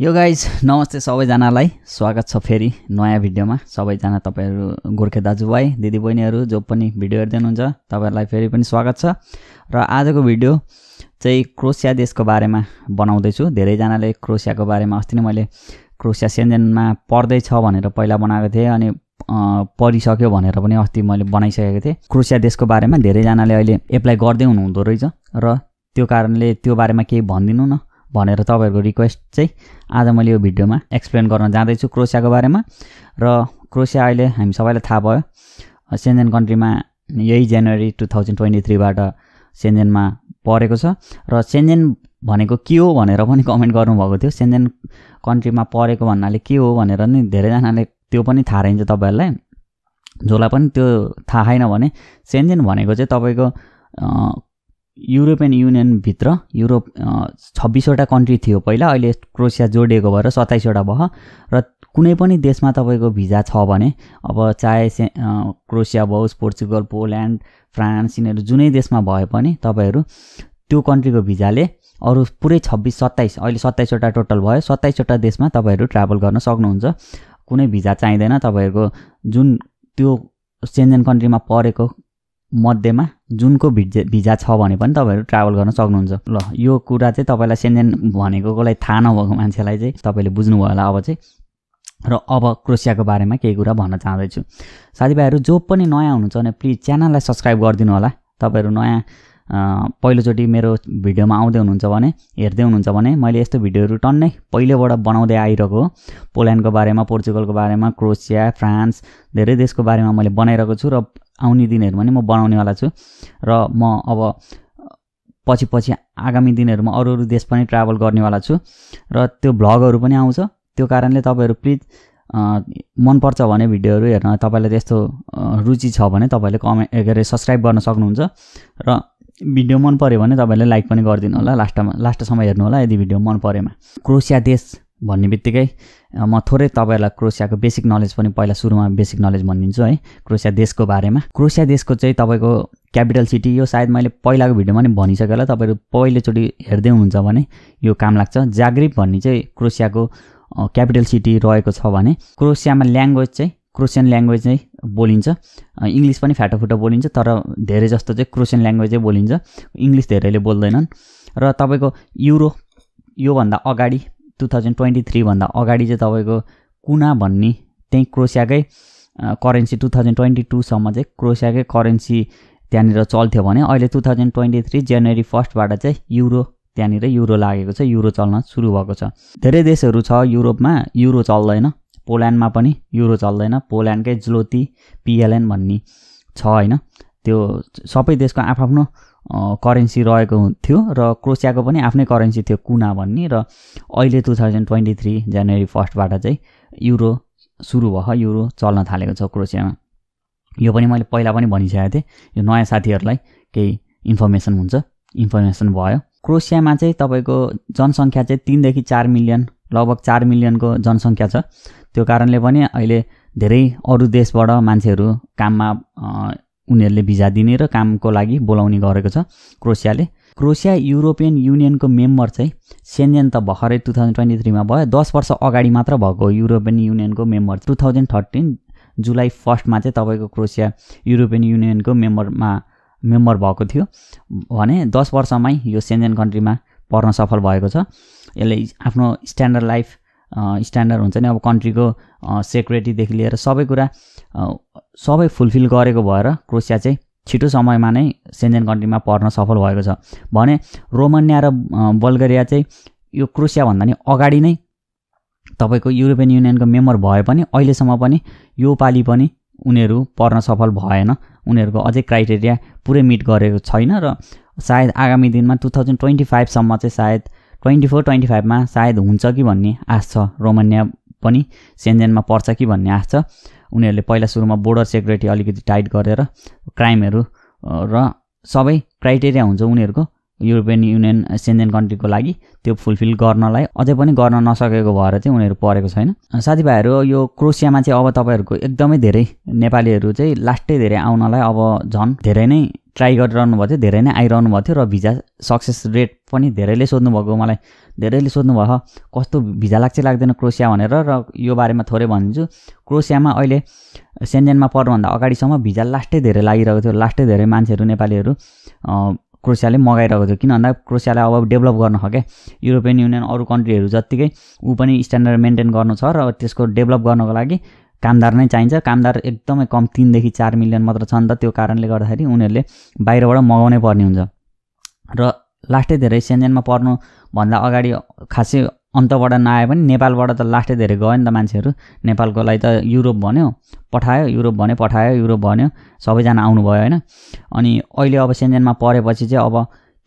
यो गाइज नमस्ते सबैजनालाई। स्वागत छ फेरि नयाँ भिडियोमा। सबैजना तपाईँहरू गोर्खे दाजुभाइ दिदीबहिनीहरू जो पनि भिडियो हेर्दै हुनुहुन्छ तपाईँहरूलाई फेरि पनि स्वागत छ। र आजको भिडियो चाहिँ क्रोसिया देशको बारेमा बनाउँदैछु। धेरैजनाले क्रोसियाको बारेमा अस्ति नै मैले क्रोसिया सेन्जेनमा पढ्दैछ भनेर पहिला बनाएको थिएँ अनि पढिसक्यो भनेर पनि अस्ति मैले बनाइसकेको थिएँ। क्रोसिया देशको बारेमा धेरैजनाले अहिले एप्लाई गर्दै हुनुहुँदो रहेछ। र त्यो कारणले त्यो बारेमा केही भनिदिनु न। भनेर तपाईँहरूको रिक्वेस्ट चाहिँ आज मैले यो भिडियोमा एक्सप्लेन गर्न जाँदैछु क्रोसियाको बारेमा। र क्रोसिया अहिले हामी सबैलाई थाहा भयो सेन्जेन कन्ट्रीमा यही जनवरी टु थाउजन्ड ट्वेन्टी थ्रीबाट सेन्जेनमा परेको छ। र सेन्जेन भनेको के हो भनेर पनि कमेन्ट गर्नुभएको थियो। सेन्जेन कन्ट्रीमा परेको भन्नाले के हो भनेर नि धेरैजनाले त्यो पनि थाहा रहन्छ तपाईँहरूलाई। जसलाई पनि त्यो थाहा छैन भने सेन्जेन भनेको चाहिँ तपाईँको युरोपियन युनियनभित्र युरोप छब्बिसवटा कन्ट्री थियो पहिला अहिले क्रोसिया जोडिएको भएर सत्ताइसवटा भयो र कुनै पनि देशमा तपाईँको भिजा छ भने अब चाहे से क्रोसिया होस् पोर्चुगल पोल्यान्ड फ्रान्स यिनीहरू जुनै देशमा भए पनि तपाईँहरू त्यो कन्ट्रीको भिजाले अरू पुरै छब्बिस सत्ताइस अहिले सत्ताइसवटा टोटल भयो सत्ताइसवटा देशमा तपाईँहरू ट्राभल गर्न सक्नुहुन्छ। कुनै भिजा चाहिँदैन तपाईँहरूको जुन त्यो सेन्जेन कन्ट्रीमा परेको मध्येमा। जुनको भिजा भिजा छ भने पनि तपाईँहरू ट्राभल गर्न सक्नुहुन्छ। ल यो कुरा चाहिँ तपाईँलाई सेन्जेन भनेकोलाई थाहा नभएको मान्छेलाई चाहिँ तपाईँले बुझ्नुभयो होला अब चाहिँ। र अब क्रोसियाको बारेमा केही कुरा भन्न चाहँदैछु। साथीभाइहरू जो पनि नयाँ हुनुहुन्छ भने प्लिज च्यानललाई सब्सक्राइब गरिदिनु होला। तपाईँहरू नयाँ पहिलोचोटि मेरो भिडियोमा आउँदै हुनुहुन्छ भने हेर्दै हुनुहुन्छ भने मैले यस्तो भिडियोहरू टन्नै पहिलेबाट बनाउँदै आइरहेको हो। पोल्यान्डको बारेमा पोर्चुगलको बारेमा क्रोसिया फ्रान्स धेरै देशको बारेमा मैले बनाइरहेको छु र आउने दिनहरूमा नि म बनाउनेवाला छु। र म अब पछि पछि आगामी दिनहरूमा अरू अरू देश पनि ट्राभल गर्नेवाला छु। र त्यो भ्लगहरू पनि आउँछ। त्यो कारणले तपाईँहरू प्लिज मनपर्छ भने भिडियोहरू हेर्न। तपाईँलाई त्यस्तो रुचि छ भने तपाईँले कमेन्ट के अरे सब्सक्राइब गर्न सक्नुहुन्छ। र भिडियो मन पऱ्यो भने तपाईँले लाइक पनि गरिदिनु होला। लास्टमा लास्टसम्म हेर्नु होला यदि भिडियो मन परेमा। क्रोसिया देश भन्ने बित्तिकै म थोरै तपाईँहरूलाई क्रोसियाको बेसिक नलेज पनि पहिला सुरुमा बेसिक नलेज भनिदिन्छु है क्रोसिया देशको बारेमा। क्रोसिया देशको चाहिँ तपाईँको क्यापिटल सिटी यो सायद मैले पहिलाको भिडियोमा पनि भनिसकेँ होला तपाईँहरू पहिलोचोटि हेर्दै हुनुहुन्छ भने यो काम लाग्छ। जाग्रिप भन्ने चाहिँ क्रोसियाको क्यापिटल सिटी रहेको छ भने क्रोसियामा ल्याङ्ग्वेज चाहिँ क्रोसियन ल्याङ्ग्वेज चाहिँ बोलिन्छ। इङ्ग्लिस पनि फाटोफुटो बोलिन्छ तर धेरै जस्तो चाहिँ क्रोसियन ल्याङ्ग्वेजै बोलिन्छ। इङ्ग्लिस धेरैले बोल्दैनन्। र तपाईँको युरो योभन्दा अगाडि टु थाउजन्ड ट्वेन्टी थ्रीभन्दा अगाडि चाहिँ तपाईँको कुना भन्ने त्यहीँ क्रोसियाकै करेन्सी टु थाउजन्ड ट्वेन्टी टूसम्म चाहिँ क्रोसियाकै करेन्सी त्यहाँनिर चल्थ्यो भने अहिले टु थाउजन्ड ट्वेन्टी थ्री जनवरी फर्स्टबाट चाहिँ युरो त्यहाँनिर युरो लागेको छ युरो चल्न सुरु भएको छ। धेरै देशहरू छ युरोपमा युरो चल्दैन पोल्यान्डमा पनि युरो चल्दैन पोल्यान्डकै ज्लोती पिएलएन भन्ने छ होइन। त्यो सबै देशको आफ्नो करेन्सी रहेको थियो र क्रोसियाको पनि आफ्नै करेन्सी थियो कुना भन्ने र अहिले टु थाउजन्ड ट्वेन्टी थ्री जनवरी फर्स्टबाट चाहिँ युरो सुरु भयो युरो चल्न थालेको छ क्रोसियामा। यो पनि मैले पहिला पनि भनिसकेको थिएँ यो नयाँ साथीहरूलाई केही इन्फर्मेसन हुन्छ इन्फर्मेसन भयो। क्रोसियामा चाहिँ तपाईँको जनसङ्ख्या चाहिँ तिनदेखि चार मिलियन लगभग चार मिलियनको जनसङ्ख्या छ। त्यो कारणले पनि अहिले धेरै अरू देशबाट मान्छेहरू काममा उनीहरूले भिजा दिने र कामको लागि बोलाउने गरेको छ क्रोसियाले। क्रोसिया युरोपियन युनियनको मेम्बर चाहिँ सेन्जेन त भर्खरै टु थाउजन्ड ट्वेन्टी थ्रीमा भयो। दस वर्ष अगाडि मात्र भएको युरोपियन युनियनको मेम्बर। टु थाउजन्ड थर्टिन जुलाई फर्स्टमा चाहिँ तपाईँको क्रोसिया युरोपियन युनियनको मेम्बरमा मेम्बर भएको थियो। भने दस वर्षमै यो सेन्जेन कन्ट्रीमा पर्न सफल भएको छ। यसले आफ्नो स्ट्यान्डर्ड लाइफ स्ट्यान्डर्ड हुन्छ नि अब कन्ट्रीको सेक्युरिटीदेखि लिएर सबै कुरा सबै फुलफिल गरेको भएर क्रोसिया चाहिँ छिटो समयमा नै सेन्जेन कन्ट्रीमा पर्न सफल भएको छ। भने रोमानिया र बल्गेरिया चाहिँ यो क्रोसियाभन्दा नि अगाडि नै तपाईँको युरोपियन युनियनको मेम्बर भए पनि अहिलेसम्म पनि यो पालि पनि उनीहरू पर्न सफल भएन। उनीहरूको अझै क्राइटेरिया पुरै मिट गरेको छैन र सायद आगामी दिनमा टु थाउजन्ड ट्वेन्टी फाइभसम्म चाहिँ सायद ट्वेन्टी फोर ट्वेन्टी फाइभमा सायद हुन्छ कि भन्ने आश छ। रोमानिया पनि सेन्जेनमा पर्छ कि भन्ने आश छ। उनीहरूले पहिला सुरुमा बोर्डर सेक्युरिटी अलिकति टाइट गरेर क्राइमहरू र सबै क्राइटेरिया हुन्छ उनीहरूको। युरोपियन युनियन सेन्जेन कन्ट्रीको लागि त्यो फुलफिल गर्नलाई अझै पनि गर्न नसकेको भएर चाहिँ उनीहरू परेको छैन। साथीभाइहरू यो क्रोसियामा चाहिँ अब तपाईँहरूको एकदमै धेरै नेपालीहरू चाहिँ लास्टै धेरै आउनलाई अब झन् धेरै नै ट्राई गरिरहनु भएको थियो धेरै नै आइरहनु भएको थियो र भिजा सक्सेस रेट पनि धेरैले सोध्नुभएको मलाई धेरैले सोध्नुभयो कस्तो भिजा लाग्छ लाग्दैन क्रोसिया? भनेर र यो बारेमा थोरै भनिदिन्छु। क्रोसियामा अहिले सेन्जेनमा पर्नुभन्दा अगाडिसम्म भिजा लास्टै धेरै लागिरहेको थियो लास्टै धेरै मान्छेहरू नेपालीहरू क्रोसियाले मगाइरहेको थियो। किन भन्दा क्रोसियालाई अब डेभलप गर्नु छ क्या। युरोपियन युनियन अरू कन्ट्रीहरू जत्तिकै ऊ पनि स्ट्यान्डर्ड मेन्टेन गर्नु छ र त्यसको डेभलप गर्नको लागि कामदार नै चाहिन्छ। कामदार एकदमै कम तिनदेखि चार मिलियन मात्र छ नि त त्यो कारणले गर्दाखेरि उनीहरूले बाहिरबाट मगाउनै पर्ने हुन्छ। र लास्टै धेरै सेन्जेनमा पर्नुभन्दा अगाडि खासै अन्तबाट नआए पनि नेपालबाट त लास्टै धेरै गयो नि त मान्छेहरू। नेपालको लागि त युरोप भन्यो पठायो युरोप भन्यो पठायो युरोप भन्यो सबैजना आउनुभयो होइन। अनि अहिले अब सेन्जेनमा परेपछि चाहिँ अब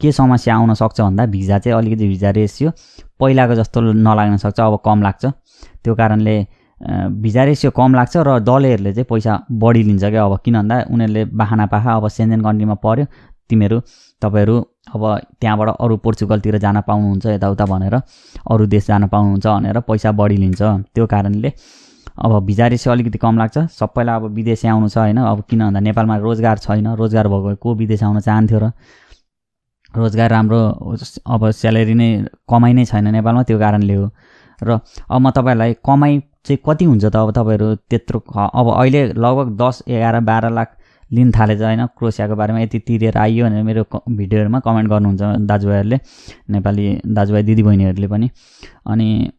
के समस्या आउन सक्छ भन्दा भिजा चाहिँ अलिकति भिजा रेसियो पहिलाको जस्तो नलाग्न सक्छ अब कम लाग्छ। त्यो कारणले भिजा रेसियो कम लाग्छ र दलैहरूले चाहिँ पैसा बढी लिन्छ क्या अब। किन भन्दा उनीहरूले बाहना पाखा अब सेन्जेन कन्ट्रीमा पऱ्यो तिमीहरू तपाईँहरू अब त्यहाँबाट अरू पोर्चुगलतिर जान पाउनुहुन्छ यताउता भनेर अरू देश जान पाउनुहुन्छ भनेर पैसा बढी लिन्छ। त्यो कारणले अब भिजा रेसियो अलिकति कम लाग्छ। सबैलाई अब विदेशी आउनु छ होइन। अब किन भन्दा नेपालमा रोजगार छैन। रोजगार भएको को विदेश आउन चाहन्थ्यो र रोजगार राम्रो अब स्यालेरी नै कमाइ नै छैन नेपालमा त्यो कारणले हो। र अब म तपाईँहरूलाई कमाइ चाहिँ कति हुन्छ त अब तपाईँहरू त्यत्रो अब अहिले लगभग दस एघार बाह्र लाख लिन थालेछ होइन क्रोसियाको बारेमा यति तिरेर आइयो भनेर मेरो भिडियोहरूमा कमेन्ट गर्नुहुन्छ दाजुभाइहरूले नेपाली दाजुभाइ दिदीबहिनीहरूले पनि। अनि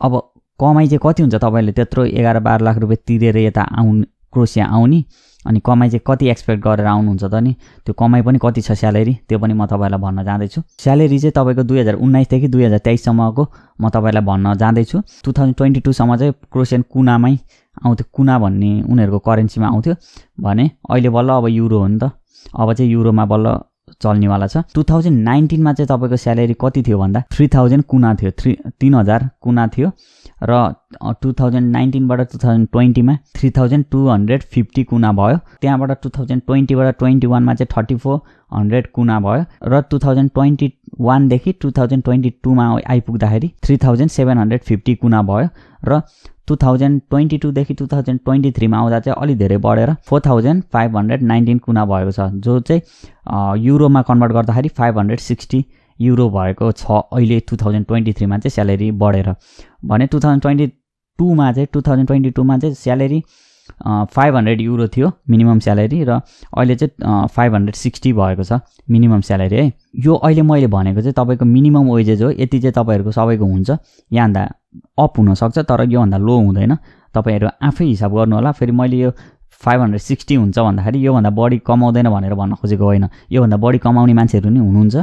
अब कमाइ चाहिँ कति हुन्छ तपाईँले? त्यत्रो एघार बाह्र लाख रुपियाँ तिरेर यता आउनु क्रोसिया आउने अनि कमाइ चाहिँ कति एक्सपेक्ट गरेर आउनुहुन्छ त नि? त्यो कमाइ पनि कति छ स्यालेरी? त्यो पनि म तपाईँलाई भन्न जाँदैछु। स्यालेरी चाहिँ तपाईँको दुई हजार उन्नाइसदेखि दुई हजार तेइससम्मको म तपाईँलाई भन्न जाँदैछु। टु थाउजन्ड ट्वेन्टी टूसम्म चाहिँ क्रोसियन कुनामै आउँथ्यो। कुना भन्ने उनीहरूको करेन्सीमा आउँथ्यो। भने अहिले बल्ल अब युरो हो नि त। अब चाहिँ युरोमा बल्ल चल्नेवाला छ। टु थाउजन्ड नाइन्टिनमा चाहिँ तपाईँको स्यालेरी कति थियो भन्दा? थ्री थाउजन्ड कुना थियो। थ्री तिन हजार कुना थियो। र टु थाउजन्ड नाइन्टिनबाट two thousand ट्वेन्टीमा three thousand two hundred fifty कुना भयो। त्यहाँबाट टु थाउजन्ड ट्वेन्टीबाट ट्वेन्टी वानमा चाहिँ थर्टी फोर हन्ड्रेड कुना भयो। र टु थाउजन्ड ट्वेन्टी वानदेखि टु थाउजन्ड ट्वेन्टी टूमा आइपुग्दाखेरि three thousand seven hundred fifty कुना भयो। र टु थाउजन्ड ट्वेन्टी टूदेखि टु थाउजन्ड ट्वेन्टी थ्रीमा आउँदा चाहिँ अलिक धेरै बढेर four thousand five hundred nineteen कुना भएको छ जो चाहिँ युरोमा कन्भर्ट गर्दाखेरि फाइभ हन्ड्रेड सिक्सटी युरो भएको छ अहिले टु थाउजन्ड ट्वेन्टी थ्रीमा चाहिँ स्यालेरी बढेर। भने टु थाउजन्ड ट्वेन्टी टूमा चाहिँ टु थाउजन्ड ट्वेन्टी टूमा चाहिँ स्यालेरी फाइभ हन्ड्रेड युरो थियो मिनिमम स्यालेरी र अहिले चाहिँ फाइभ हन्ड्रेड सिक्सटी भएको छ मिनिमम स्यालेरी है। यो अहिले मैले भनेको चाहिँ तपाईँको मिनिमम वेजेस हो यति चाहिँ तपाईँहरूको सबैको हुन्छ। यहाँभन्दा अप हुनसक्छ तर योभन्दा लो हुँदैन। तपाईँहरू आफै हिसाब गर्नु होला फेरि मैले यो फाइभ हन्ड्रेड सिक्सटी हुन्छ भन्दाखेरि योभन्दा बढी कमाउँदैन भनेर भन्न खोजेको होइन। योभन्दा बढी कमाउने मान्छेहरू नि हुनुहुन्छ।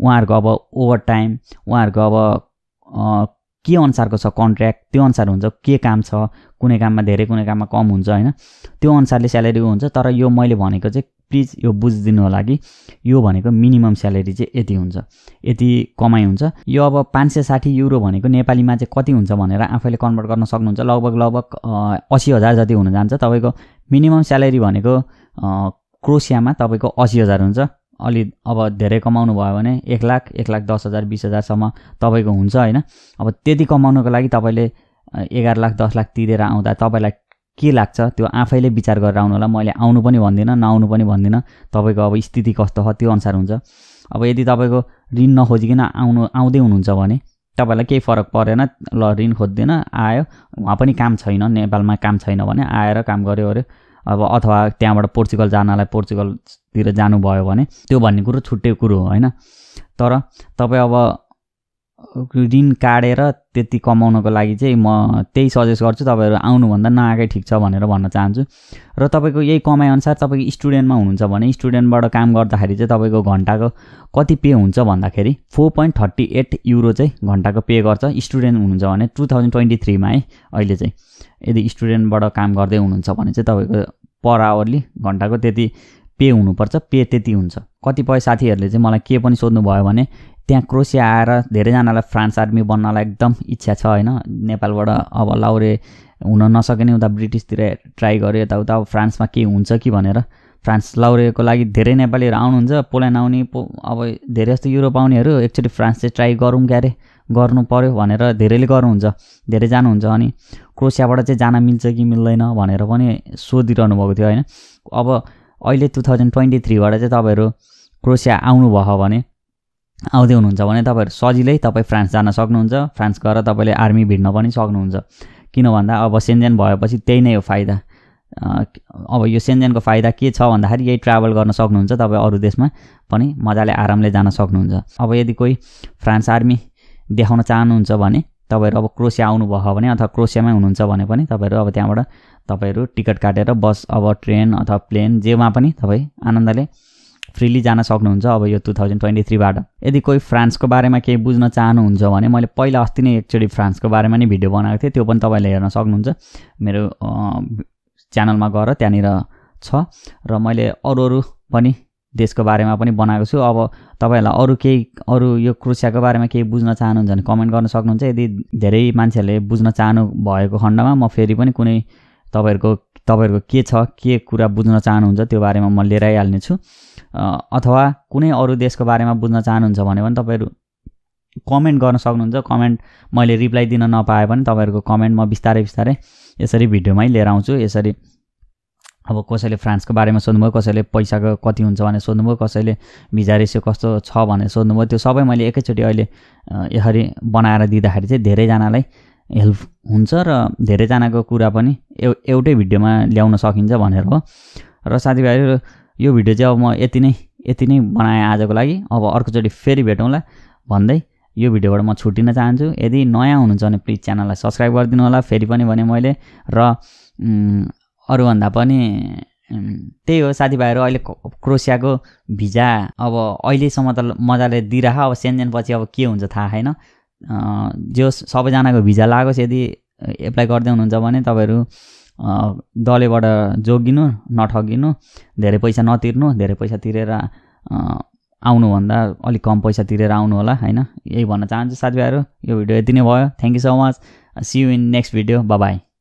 उहाँहरूको अब ओभर टाइम उहाँहरूको अब के अनुसारको छ कन्ट्र्याक्ट त्यो अनुसार हुन्छ के काम छ कुनै काममा धेरै कुनै काममा कम हुन्छ होइन। त्यो अनुसारले स्यालेरी हुन्छ तर यो मैले भनेको चाहिँ प्लिज यो बुझिदिनु होला कि यो भनेको मिनिमम स्यालेरी चाहिँ यति हुन्छ। यति कमाइ हुन्छ। यो अब पाँच सय साठी युरो भनेको नेपालीमा चाहिँ कति हुन्छ भनेर आफैले कन्भर्ट गर्न सक्नुहुन्छ। लगभग लगभग असी हजार जति हुन जान्छ। तपाईँको मिनिमम स्यालेरी भनेको क्रोसियामा तपाईँको असी हजार हुन्छ। अलि अब धेरै कमाउनु भयो भने एक लाख एक लाख दस हजार बिस हजारसम्म तपाईँको हुन्छ होइन। अब त्यति कमाउनुको लागि तपाईँले एघार लाख दस लाख तिरेर आउँदा तपाईँलाई के लाग्छ? त्यो आफैले विचार गरेर आउनु होला। मैले आउनु पनि भन्दिनँ नआउनु पनि भन्दिनँ। तपाईँको अब स्थिति कस्तो छ त्यो अनुसार हुन्छ। अब यदि तपाईँको ऋण नखोजिकन आउनु आउँदै हुनुहुन्छ भने तपाईँलाई केही फरक परेन। ल ऋण खोज्दैन आयो। उहाँ पनि काम छैन नेपालमा काम छैन भने आएर काम गऱ्यो अरे। अब अथवा त्यहाँबाट पोर्चुगल जानलाई पोर्चुगलतिर जानुभयो भने त्यो भन्ने कुरो छुट्टै कुरो हो होइन? तर तपाईँ अब ऋण काटेर त्यति कमाउनको लागि चाहिँ म त्यही सजेस्ट गर्छु तपाईँहरू आउनुभन्दा नआएकै ठिक छ भनेर भन्न चाहन्छु। र तपाईँको यही कमाइअनुसार तपाईँको स्टुडेन्टमा हुनुहुन्छ भने स्टुडेन्टबाट काम गर्दाखेरि चाहिँ तपाईँको घन्टाको कति पे हुन्छ भन्दाखेरि four point thirty eight euro चाहिँ घन्टाको पे गर्छ। स्टुडेन्ट हुनुहुन्छ भने टु थाउजन्ड ट्वेन्टी थ्रीमा है अहिले चाहिँ। यदि स्टुडेन्टबाट काम गर्दै हुनुहुन्छ भने चाहिँ तपाईँको पर आवरली घन्टाको त्यति पे हुनुपर्छ पे त्यति हुन्छ। कतिपय साथीहरूले चाहिँ मलाई के पनि सोध्नुभयो भने त्यहाँ क्रोसिया आएर धेरैजनालाई फ्रान्स आर्मी बन्नलाई एकदम इच्छा छ होइन? नेपालबाट अब लाउरे हुन नसके उता ब्रिटिसतिर ट्राई गऱ्यो यताउता अब फ्रान्समा के हुन्छ कि भनेर। फ्रान्स लाउरेको लागि धेरै नेपालीहरू आउनुहुन्छ पोल्यान्ड आउने पो अब धेरै जस्तो युरोप आउनेहरू एकचोटि फ्रान्स चाहिँ ट्राई गरौँ क्यारे गर्नु पऱ्यो भनेर धेरैले गर्नुहुन्छ धेरै जानुहुन्छ। अनि क्रोसियाबाट चाहिँ जान मिल्छ कि मिल्दैन भनेर पनि सोधिरहनु भएको थियो होइन? अब अहिले टु थाउजन्ड ट्वेन्टी थ्रीबाट चाहिँ तपाईँहरू क्रोसिया आउनुभयो भने आउँदै हुनुहुन्छ भने तपाईँहरू सजिलै तपाईँ फ्रान्स जान सक्नुहुन्छ। फ्रान्स गएर तपाईँले आर्मी भिड्न पनि सक्नुहुन्छ। किन भन्दा अब सेन्जेन भएपछि त्यही नै हो फाइदा। अब यो सेन्जेनको फाइदा के छ भन्दाखेरि यही ट्राभल गर्न सक्नुहुन्छ। तपाईँ अरू देशमा पनि मजाले आरामले जान सक्नुहुन्छ। अब यदि कोही फ्रान्स आर्मी देखाउन चाहनुहुन्छ भने तपाईँहरू अब क्रोसिया आउनुभयो भने अथवा क्रोसियामै हुनुहुन्छ भने पनि तपाईँहरू अब त्यहाँबाट तपाईँहरू टिकट काटेर बस अब ट्रेन अथवा प्लेन जेमा पनि तपाईँ आनन्दले फ्रिली जान सक्नुहुन्छ अब यो टु थाउजन्ड ट्वेन्टी थ्रीबाट यदि कोही फ्रान्सको बारेमा केही बुझ्न चाहनुहुन्छ भने मैले पहिला अस्ति नै एकचोटि फ्रान्सको बारेमा नै भिडियो बनाएको थिएँ त्यो पनि तपाईँले हेर्न सक्नुहुन्छ। मेरो च्यानलमा गएर त्यहाँनिर छ र मैले अरू अरू पनि देशको बारेमा पनि बनाएको छु। अब तपाईँहरूलाई अरू केही अरू यो क्रोसियाको बारेमा केही बुझ्न चाहनुहुन्छ भने कमेन्ट गर्न सक्नुहुन्छ। यदि धेरै मान्छेहरूले बुझ्न चाहनु भएको खण्डमा म फेरि पनि कुनै तपाईँहरूको तपाईँहरूको के छ के कुरा बुझ्न चाहनुहुन्छ त्यो बारेमा म लिएर आइहाल्ने छु अथवा कुनै अरू देशको बारेमा बुझ्न चाहनुहुन्छ भने पनि तपाईँहरू कमेन्ट गर्न सक्नुहुन्छ। कमेन्ट मैले रिप्लाई दिन नपाए पनि तपाईँहरूको कमेन्ट म बिस्तारै बिस्तारै यसरी भिडियोमै लिएर आउँछु यसरी अब कसैले फ्रान्सको बारेमा सोध्नुभयो कसैले पैसाको कति हुन्छ भनेर सोध्नुभयो कसैले भिजा रेसियो कस्तो छ भनेर सोध्नुभयो त्यो सबै मैले एकैचोटि अहिले यसरी बनाएर दिँदाखेरि चाहिँ धेरैजनालाई हेल्प हुन्छ र धेरैजनाको कुरा पनि एउ एउटै भिडियोमा ल्याउन सकिन्छ भनेर हो। र साथीभाइहरू यो भिडियो चाहिँ अब म यति नै यति नै बनाएँ आजको लागि। अब अर्कोचोटि फेरि भेटौँला। भन्दै यो भिडियोबाट म छुट्टिन चाहन्छु। यदि नयाँ हुनुहुन्छ भने प्लिज च्यानललाई सब्सक्राइब गरिदिनु होला। फेरि पनि भने मैले। र अरूभन्दा पनि त्यही हो साथीभाइहरू अहिले क्रोसियाको भिजा अब अहिलेसम्म त मजाले दिइरह अब सेन्जेनपछि अब के हुन्छ थाहा छैन। जो सबैजनाको भिजा लागोस् यदि एप्लाई गर्दै हुनुहुन्छ भने तपाईँहरू दलेबाट जोगिनु नठगिनु धेरै पैसा नतिर्नु धेरै पैसा तिरेर आउनुभन्दा अलिक कम पैसा तिरेर आउनु होला होइन? यही भन्न चाहन्छु साथीभाइहरू यो भिडियो यति नै भयो। Thank you so much see you in next video bye